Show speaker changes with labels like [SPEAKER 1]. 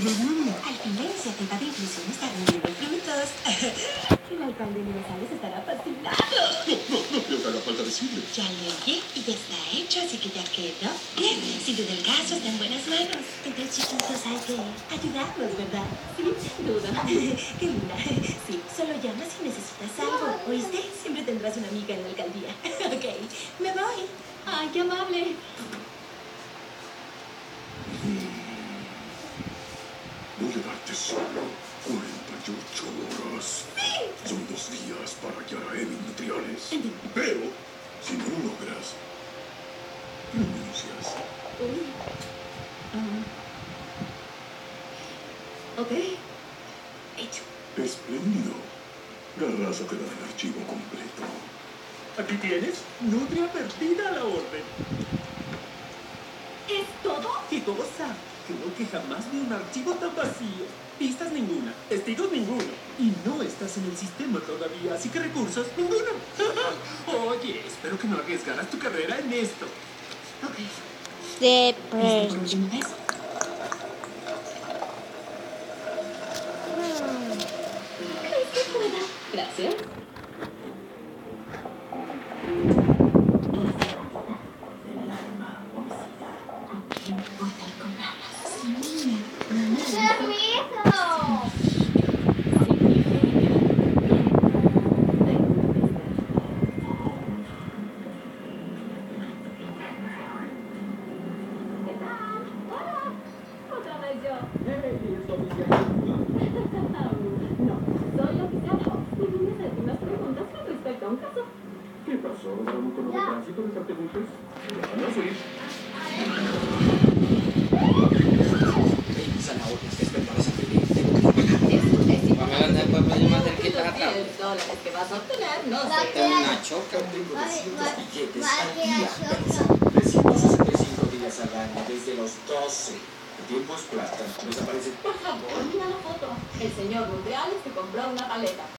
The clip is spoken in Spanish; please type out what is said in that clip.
[SPEAKER 1] me mueve.
[SPEAKER 2] Al fin la iniciativa de inclusión está rendiendo frutos. El alcalde de Rosales estará fascinado.
[SPEAKER 1] No, no creo que haga falta decirle.
[SPEAKER 2] Ya leí y ya está hecho, así que ya quedó. Bien, sin duda el caso está en buenas manos. Entre chiquitos hay que ayudarlos, ¿verdad? Sí, sin duda. Qué linda. Sí, solo llama si necesitas algo. ¿Oíste? Siempre tendrás una amiga en la alcaldía. Ok, me voy. Ay, qué amable.
[SPEAKER 1] Voy a darte solo 48 horas. Son dos días para hallar a Emin Nutriales. Pero, si no lo logras, renuncias.
[SPEAKER 2] Uy. Ok. Hecho.
[SPEAKER 1] Espléndido. La raza te da el archivo completo.
[SPEAKER 3] Aquí tienes Nutria perdida a la orden.
[SPEAKER 2] ¿Es todo?
[SPEAKER 3] ¡Qué cosa! Creo que jamás vi un archivo tan vacío. Pistas ninguna, testigos ninguno. Y no estás en el sistema todavía, así que recursos ninguno. Oye, espero que no arriesgaras tu carrera en esto.
[SPEAKER 2] Ok.
[SPEAKER 4] De
[SPEAKER 2] ¿Lista yo. No, soy oficial a hacerte unas preguntas con respecto a un caso.
[SPEAKER 3] ¿Qué pasó? ¿Lograron con el tránsito de Cartebuques? No, sí.
[SPEAKER 5] zanahorias, que es para San Felipe. Tengo que pagar.
[SPEAKER 2] Es un décimo.
[SPEAKER 5] Vamos a andar para allá más cerquita
[SPEAKER 2] Los
[SPEAKER 5] atrás.
[SPEAKER 2] 10 dólares que vas a obtener, no sé.
[SPEAKER 5] Tengo una choca.
[SPEAKER 6] Tengo 200 billetes al
[SPEAKER 4] Vale,
[SPEAKER 6] día.
[SPEAKER 4] choca.
[SPEAKER 6] 365 días al año, desde los 12. Es plata. Desaparece
[SPEAKER 2] Por favor, mira la foto. El señor Mundiales te compró una paleta.